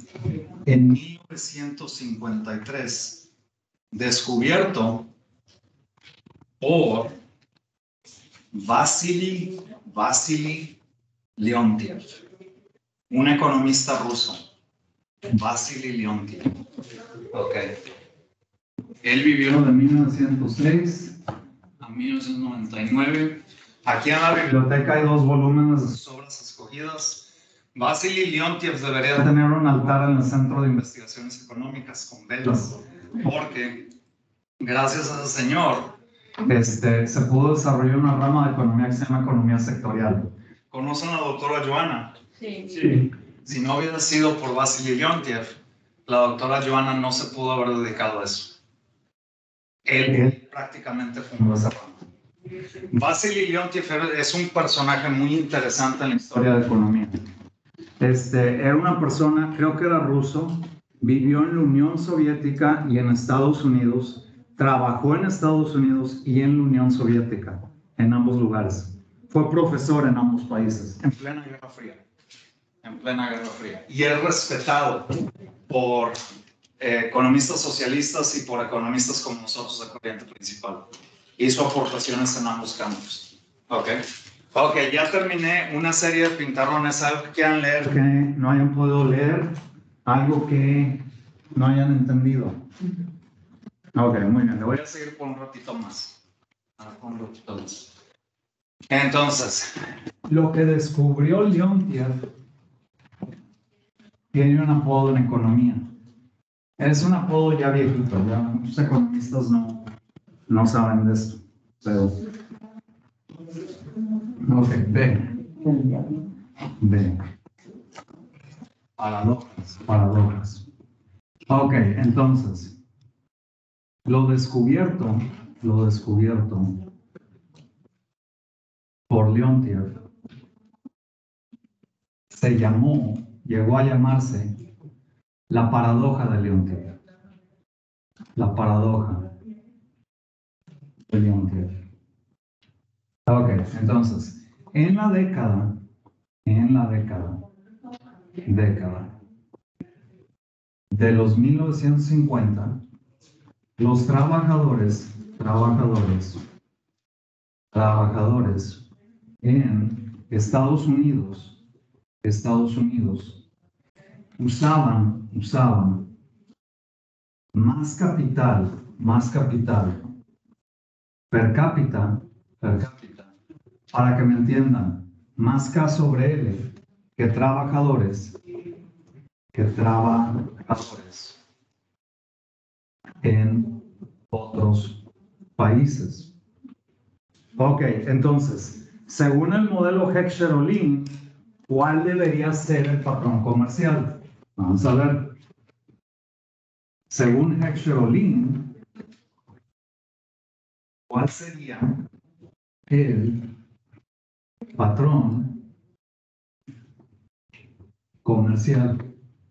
en 1953 descubierto por Vasily, Vasily Leontiev, un economista ruso. Vasily Leontiev. Ok. Él vivió de 1906 a 1999. Aquí en la biblioteca hay dos volúmenes de sus obras escogidas. Vasily Leontiev debería tener un altar en el Centro de Investigaciones Económicas con velas, porque gracias a ese señor este, se pudo desarrollar una rama de economía que se llama economía sectorial. ¿Conocen a la doctora Joana? Sí. sí. Si no hubiera sido por Vasily Leontiev, la doctora Joana no se pudo haber dedicado a eso. Él, él prácticamente fundó esa rama. Vasily Leontiev es un personaje muy interesante en la historia de economía. Este, era una persona, creo que era ruso, vivió en la Unión Soviética y en Estados Unidos, trabajó en Estados Unidos y en la Unión Soviética, en ambos lugares. Fue profesor en ambos países, en plena Guerra Fría. En plena Guerra Fría. Y es respetado por eh, economistas socialistas y por economistas como nosotros de corriente principal. Hizo aportaciones en ambos campos. Ok. Ok, ya terminé una serie de pintarrones. ¿Algo que quieran leer que no hayan podido leer? Algo que no hayan entendido. Ok, muy bien. Le voy a seguir por un ratito más. Ah, por un ratito más. Entonces, lo que descubrió Leontiev tiene un apodo en economía. Es un apodo ya viejito, ya muchos economistas no, no saben de esto. Pero, ok, B. B. Paradojas, paradojas. Ok, entonces, lo descubierto, lo descubierto por Leontiev se llamó, llegó a llamarse la paradoja de Leontiev. La paradoja de Leontiev. Ok, entonces, en la década, en la década, década de los 1950, los trabajadores, trabajadores, trabajadores en Estados Unidos, Estados Unidos, usaban, usaban más capital, más capital per cápita, per cápita, para que me entiendan, más K sobre L que trabajadores, que trabajadores en otros países. Ok, entonces, según el modelo Heckscher-Ohlin, ¿cuál debería ser el patrón comercial? Vamos a ver. Según Heckscher-Ohlin, ¿cuál sería el patrón comercial?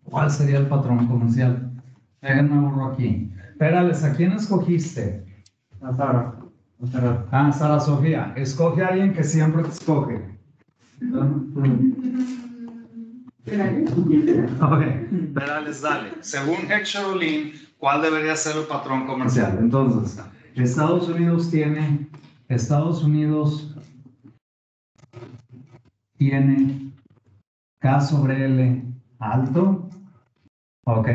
¿Cuál sería el patrón comercial? Déjenme borro aquí. Espérales, ¿a quién escogiste? A Sara. A Sara. Ah, Sara Sofía. Escoge a alguien que siempre te escoge. Ok, Perales, dale. Según Heckscher-Ohlin, ¿cuál debería ser el patrón comercial? Entonces, Estados Unidos tiene, Estados Unidos tiene K sobre L alto, ¿ok?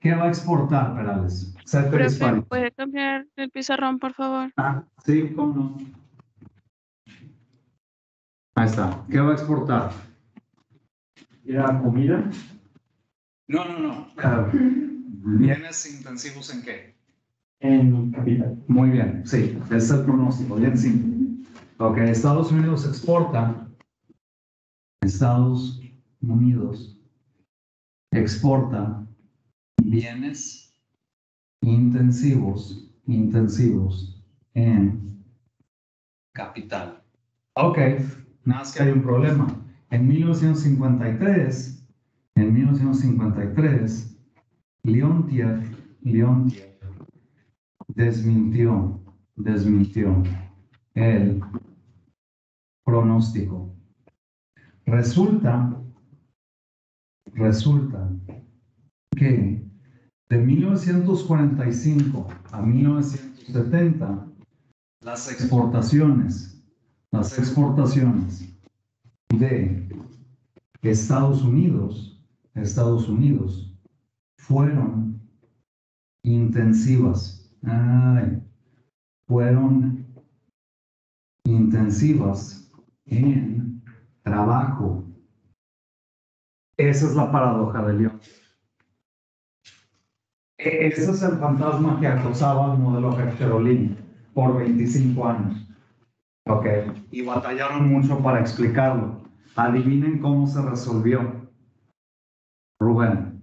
¿Qué va a exportar, Perales? Profe. ¿puede cambiar el pizarrón, por favor? Ah, sí, ¿cómo no? Ahí está. ¿Qué va a exportar? ¿Era comida? No, no, no. ¿Bienes intensivos en qué? En capital. Muy bien, sí, ese es el pronóstico, bien simple. Ok, Estados Unidos exporta, Estados Unidos exporta bienes intensivos, intensivos en capital. Ok, nada más que hay un problema. En 1953, en 1953, Leontiev, Leontiev desmintió, desmintió el pronóstico. Resulta, resulta que de 1945 a 1970, las exportaciones, las exportaciones de Estados Unidos, Estados Unidos, fueron intensivas. Fueron intensivas en trabajo. Esa es la paradoja de León. E- Ese es el fantasma que acosaba al modelo Heckscher-Ohlin por 25 años. Ok. Y batallaron mucho para explicarlo. Adivinen cómo se resolvió. Rubén.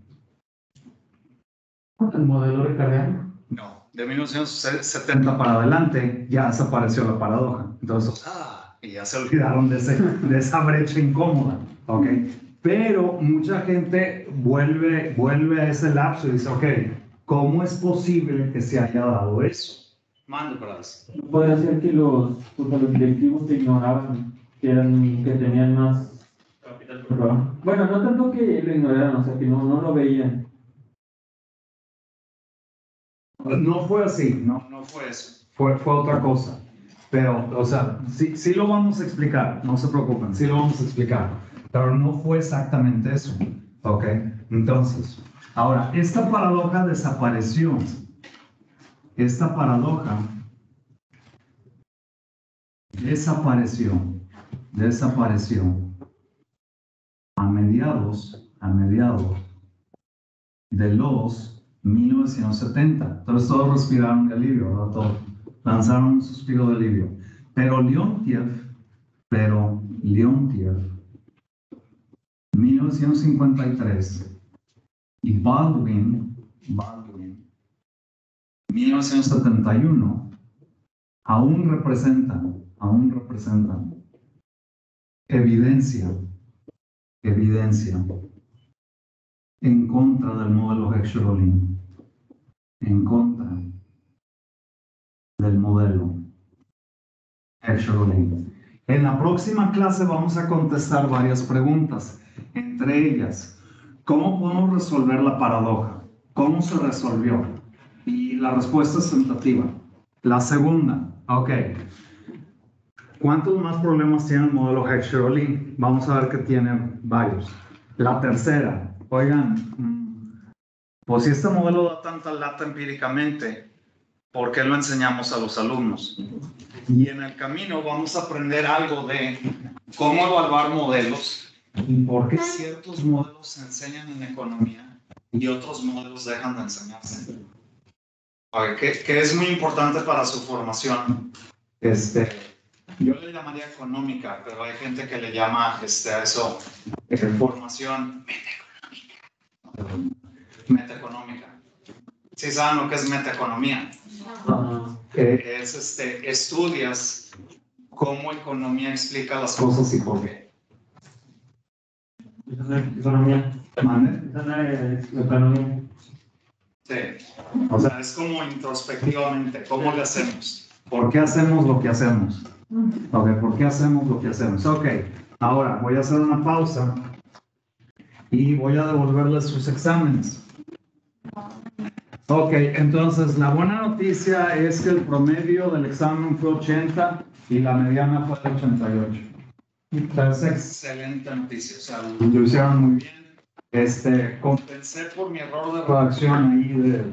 El modelo ricardiano. No, de 1970 para adelante ya desapareció la paradoja. Entonces, ah, y ya se olvidaron de, ese, de esa brecha incómoda, ¿ok? Pero mucha gente vuelve, vuelve a ese lapso y dice, ok, ¿cómo es posible que se haya dado eso? Mande, Bras. Puede ser que los, pues, los directivos te ignoraban, que, eran, que tenían más Capital. Bueno, no tanto que lo ignoraran, o sea, que no, no lo veían. No fue así, no, no fue eso. Fue, fue otra cosa. Pero, o sea, sí, sí lo vamos a explicar, no se preocupen, sí lo vamos a explicar. Pero no fue exactamente eso. ¿Ok? Entonces, ahora, esta paradoja desapareció. Esta paradoja desapareció, desapareció a mediados, a mediados de los 1970. Entonces todos respiraron de alivio, ¿verdad? Todos lanzaron un suspiro de alivio. Pero Leontiev, pero Leontiev, 1953, y Baldwin, Baldwin, 1971, aún representan, aún representan evidencia, evidencia en contra del modelo Heck-Schroding, en contra del modelo. En la próxima clase vamos a contestar varias preguntas, entre ellas, ¿cómo podemos resolver la paradoja? ¿Cómo se resolvió? Y la respuesta es tentativa. La segunda, ok. ¿Cuántos más problemas tiene el modelo Heck-Schroding? Vamos a ver que tiene varios. La tercera, oigan, mm, pues si este modelo da tanta lata empíricamente, ¿por qué lo enseñamos a los alumnos? Y en el camino vamos a aprender algo de cómo evaluar modelos y por qué ciertos modelos se enseñan en economía y otros modelos dejan de enseñarse. Que, que es muy importante para su formación. Este, yo le llamaría económica, pero hay gente que le llama este, a eso eh, formación metaeconómica. ¿Sí saben lo que es metaeconomía? Que es este, estudias cómo economía explica las cosas y por qué. Economía. ¿Mande? Economía. Sí. O sea, es como introspectivamente, ¿cómo le hacemos? ¿Por qué hacemos lo que hacemos? Ok, ¿por qué hacemos lo que hacemos? Ok, ahora voy a hacer una pausa y voy a devolverles sus exámenes. Ok, entonces la buena noticia es que el promedio del examen fue 80 y la mediana fue de 88. Es excelente noticia, o sea, lo hicieron muy bien. Este, compensé por mi error de redacción ahí de,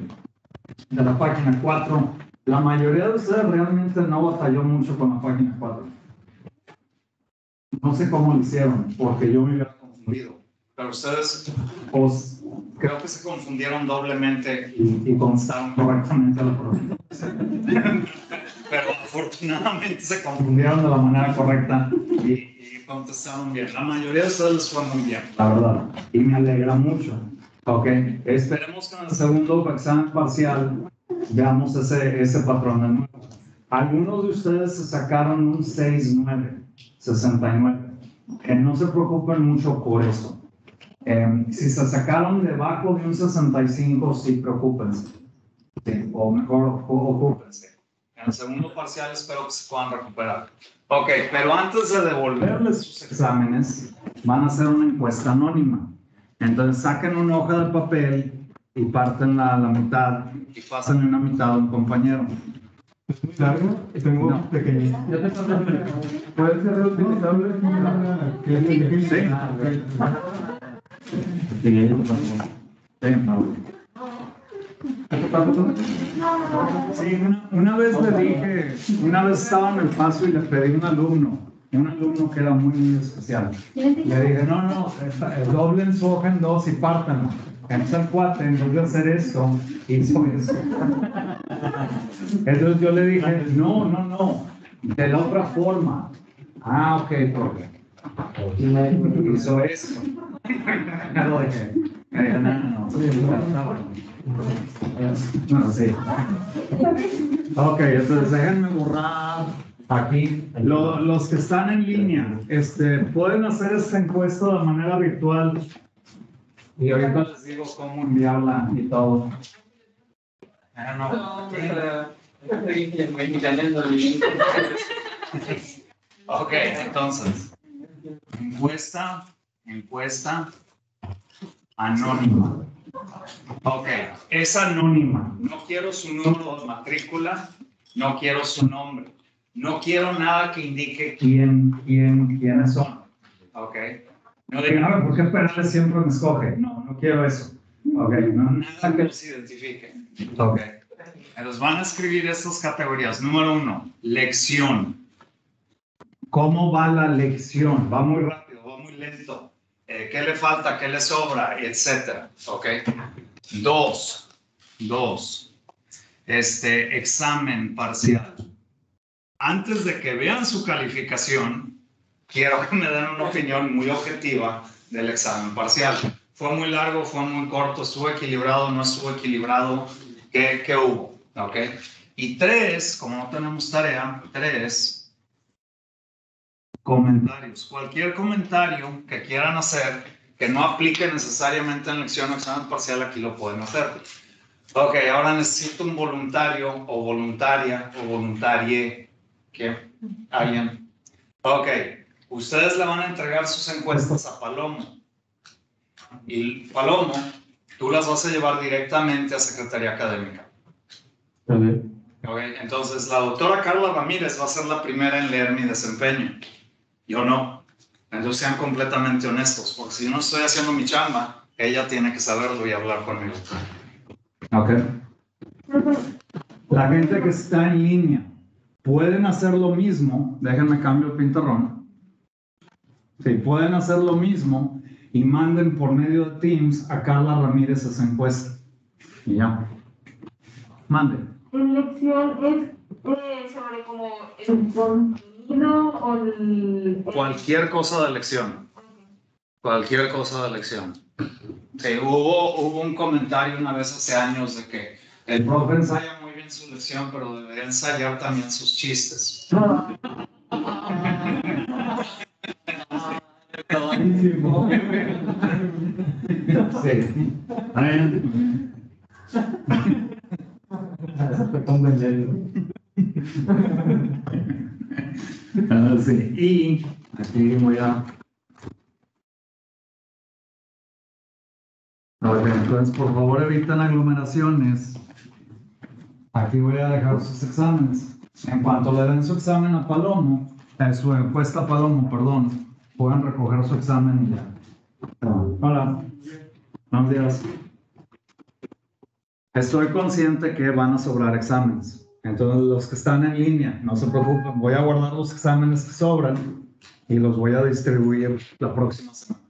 de la página 4. La mayoría de ustedes realmente no batalló mucho con la página 4. No sé cómo lo hicieron, porque yo me hubiera confundido. Pero ustedes, pues, creo que se confundieron doblemente y, y contestaron correctamente la pregunta. Pero afortunadamente se confundieron de la manera correcta y, y contestaron bien. La mayoría de ustedes les fue muy bien, la verdad. Y me alegra mucho. Ok, esperemos que en el segundo examen parcial veamos ese, ese patrón de nuevo. Algunos de ustedes se sacaron un 6-9, 69. Que no se preocupen mucho por eso. Eh, si se sacaron debajo de un 65, sí, preocúpense. Sí, o mejor, ocúpense. En el segundo parcial espero que se puedan recuperar. Ok, pero antes de devolverles sus exámenes, van a hacer una encuesta anónima. Entonces saquen una hoja de papel y parten la, la mitad y pasen una mitad a un compañero. Es muy largo y tengo No. pequeñito. Ya te. Puede ser reutilizable. Sí. Sí. Una, una vez le dije, una vez estaba en el paso y le pedí a un alumno, un alumno que era muy, muy especial. Le dije, no, no, eh, doblen su hoja en dos y pártanla. Entonces el cuate, en vez de hacer eso, hizo eso. Entonces yo le dije, no, no, no, de la otra forma. Ah, ok, profe. Hizo eso. No, no, no, sí. Ok, entonces déjenme borrar aquí. Lo- los que están en línea, este, pueden hacer esta encuesta de manera virtual. Y ahorita les digo cómo enviarla y todo. Ah. Ok, entonces. Encuesta, encuesta anónima. Ok, es anónima. No quiero su número de matrícula, no quiero su nombre, no quiero nada que indique quién, quién, quiénes son. Ok. No digan, a ver, ¿por qué Perales siempre me escoge? No, no quiero eso. Ok, no, nada que los identifique. Ok. Entonces van a escribir estas categorías. Número uno, lección. ¿Cómo va la lección? ¿Va muy rápido? ¿Va muy lento? Eh, ¿Qué le falta? ¿Qué le sobra? Etcétera. ¿Ok? Dos. Dos. Este examen parcial. Antes de que vean su calificación, quiero que me den una opinión muy objetiva del examen parcial. ¿Fue muy largo? ¿Fue muy corto? ¿Estuvo equilibrado? ¿No estuvo equilibrado? ¿Qué, qué hubo? ¿Ok? Y tres, como no tenemos tarea, tres, comentarios. Cualquier comentario que quieran hacer que no aplique necesariamente en lección o examen parcial, aquí lo pueden hacer. Ok, ahora necesito un voluntario o voluntaria o voluntarie. ¿Qué? ¿Alguien? Ok, ustedes le van a entregar sus encuestas a Palomo. Y Palomo, tú las vas a llevar directamente a Secretaría Académica. Ok, entonces la doctora Carla Ramírez va a ser la primera en leer mi desempeño. Yo no. Entonces sean completamente honestos, porque si yo no estoy haciendo mi chamba, ella tiene que saberlo y hablar conmigo. Ok. La gente que está en línea, pueden hacer lo mismo, déjenme cambio el pintarrón. Sí, pueden hacer lo mismo y manden por medio de Teams a Carla Ramírez esa encuesta. Y ya. Manden. Elección es eh, sobre como el contenido o el... Cualquier cosa de elección. Cualquier cosa de elección. Sí, hubo, hubo un comentario una vez hace años de que el profe ensaya muy bien su lección, pero debería ensayar también sus chistes. Sí. sí. Y aquí voy a. Entonces por favor eviten aglomeraciones. Aquí voy a dejar sus exámenes. En cuanto le den su examen a Palomo, eh, su encuesta a Palomo, perdón, pueden recoger su examen y ya. Hola. Buenos días. Estoy consciente que van a sobrar exámenes. Entonces, los que están en línea, no se preocupen, voy a guardar los exámenes que sobran y los voy a distribuir la próxima semana.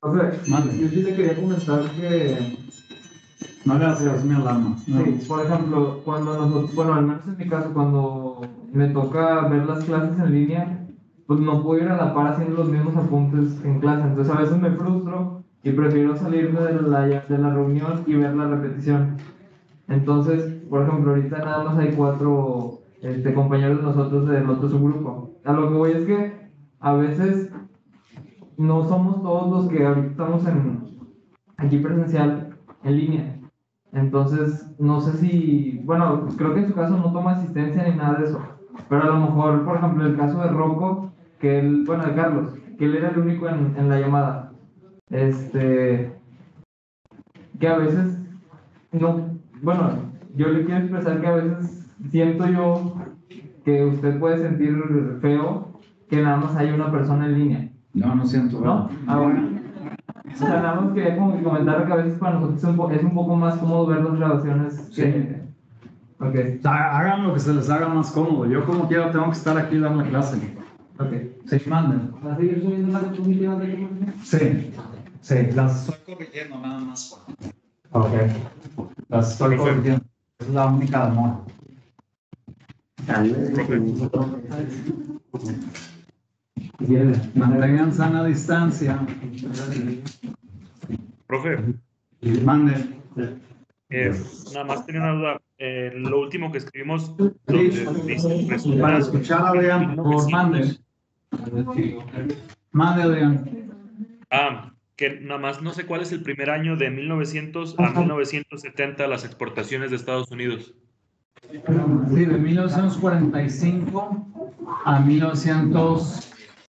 Profe, Mande. yo sí le quería comentar que, No hagas mi alarma. No. sí, por ejemplo, cuando nosotros, bueno, al menos en mi caso, cuando me toca ver las clases en línea, pues no puedo ir a la par haciendo los mismos apuntes en clase. Entonces a veces me frustro y prefiero salirme de la, de la reunión y ver la repetición. Entonces, por ejemplo, ahorita nada más hay cuatro este, compañeros de nosotros del otro subgrupo. A lo que voy es que a veces no somos todos los que ahorita estamos en, aquí presencial en línea. Entonces, no sé si, bueno, creo que en su caso no toma asistencia ni nada de eso. Pero a lo mejor, por ejemplo, el caso de Rocco, que él, bueno, de Carlos, que él era el único en, en la llamada. Este, que a veces, no, bueno, yo le quiero expresar que a veces siento yo que usted puede sentir feo que nada más hay una persona en línea. No, no siento. ¿No? Ah, bueno. O sea, nada más quería como que comentar que a veces para nosotros es un, po- es un poco más cómodo ver las grabaciones que... Ok, Ha- Hagan lo que se les haga más cómodo. Yo como quiera tengo que estar aquí y dar la clase. ok. Sí, manden. ¿Vas a seguir subiendo las diapositivas de qué Sí, sí, las estoy corrigiendo nada más. Ok. Las estoy corrigiendo. Es la única demora. Mantengan sana distancia. Profe, Mande. eh, nada más tenía una duda. Eh, lo último que escribimos, Sí, Para escuchar a Adrián, por favor, mande. Mande, Adrián. Ah, que nada más no sé cuál es el primer año de 1900 a 1970 las exportaciones de Estados Unidos. Sí, de 1945 a 1900.